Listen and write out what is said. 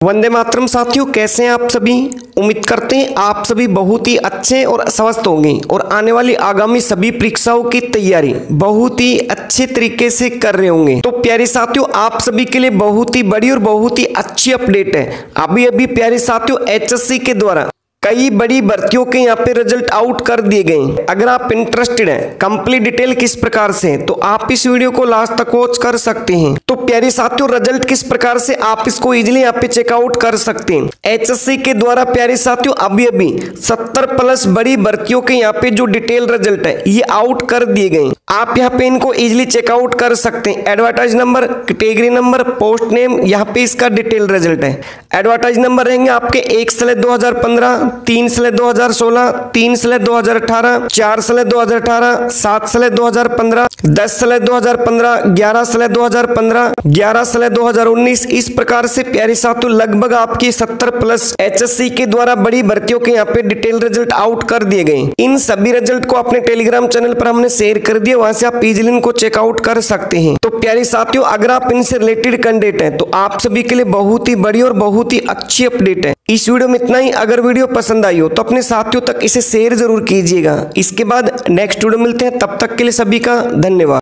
वंदे मातरम साथियों, कैसे हैं आप सभी? उम्मीद करते हैं आप सभी बहुत ही अच्छे और स्वस्थ होंगे और आने वाली आगामी सभी परीक्षाओं की तैयारी बहुत ही अच्छे तरीके से कर रहे होंगे। तो प्यारे साथियों, आप सभी के लिए बहुत ही बड़ी और बहुत ही अच्छी अपडेट है। अभी अभी प्यारे साथियों, एचएससी के द्वारा कई बड़ी भर्तियों के यहाँ पे रिज़ल्ट आउट कर दिए गए अगर आप इंटरेस्टेड हैं कंप्लीट डिटेल किस प्रकार से तो आप इस वीडियो को लास्ट तक वॉच कर सकते हैं। तो प्यारे साथियों रिज़ल्ट किस प्रकार से आप इसको इजिली यहाँ पे चेकआउट कर सकते हैं। एचएससी के द्वारा प्यारे साथियों अभी अभी सत्तर प्लस बड़ी भर्तियों के यहाँ पे जो डिटेल रिज़ल्ट है, ये आउट कर दिए गए आप यहाँ पे इनको इजिली चेकआउट कर सकते हैं। Advertise number category number post name यहाँ पे इसका डिटेल रिज़ल्ट है। एडवर्टाइज नंबर रहेंगे आपके एक सले दो तीन सले 2016 तीन सले 2018 चार सले 2018 सात सले 2015 दस सले 2015 ग्यारह सले 2015 ग्यारह सले 2019 इस प्रकार से प्यारे साथियों लगभग आपकी 70 प्लस एचएससी के द्वारा बड़ी भर्तियों के यहाँ पे डिटेल रिज़ल्ट आउट कर दिए गए इन सभी रिज़ल्ट को अपने टेलीग्राम चैनल पर हमने शेयर कर दिया, वहाँ से आप इजिली इनको चेकआउट कर सकते हैं। तो प्यारे साथियों, अगर आप इनसे रिलेटेड कैंडिडेट है तो आप सभी के लिए बहुत ही बड़ी और बहुत ही अच्छी अपडेट है। इस वीडियो में इतना ही। अगर वीडियो पसंद आई हो तो अपने साथियों तक इसे शेयर ज़रूर कीजिएगा। इसके बाद नेक्स्ट वीडियो मिलते हैं। तब तक के लिए सभी का धन्यवाद।